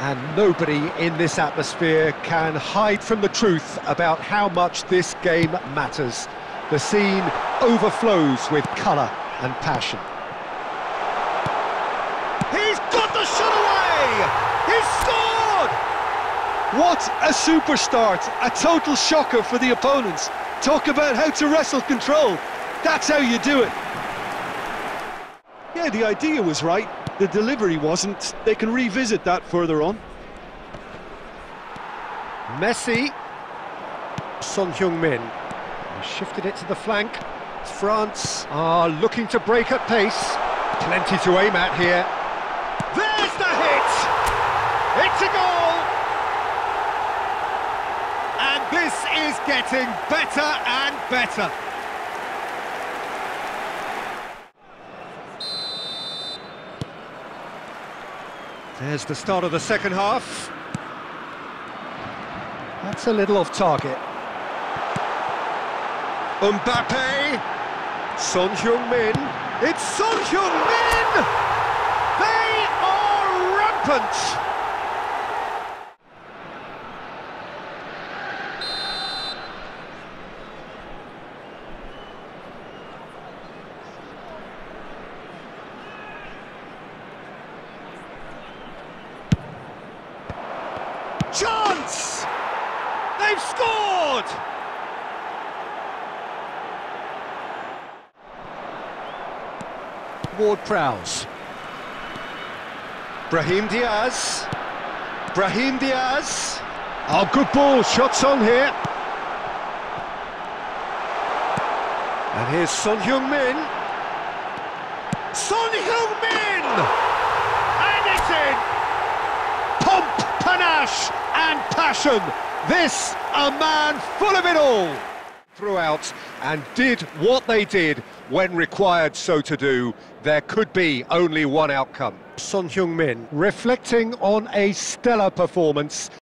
And nobody in this atmosphere can hide from the truth about how much this game matters. The scene overflows with colour and passion. He's got the shot away! He's scored! What a super start! A total shocker for the opponents. Talk about how to wrestle control. That's how you do it. Yeah, the idea was right. The delivery wasn't. They can revisit that further on. Messi. Son Heung-min. Shifted it to the flank. France are looking to break at pace. Plenty to aim at here. There's the hit! It's a goal! And this is getting better and better. There's the start of the second half. That's a little off target. Mbappe. Son Heung-min. It's Son Heung-min! They are rampant! Chance! They've scored! Ward-Prowse. Brahim Diaz. Brahim Diaz. Oh, good ball. Shots on here. And here's Son Heung-min. Son Heung-min! And it's in! Pomp, and passion. This, a man full of it all. throughout and did what they did when required so to do, there could be only one outcome. Son Heung-min reflecting on a stellar performance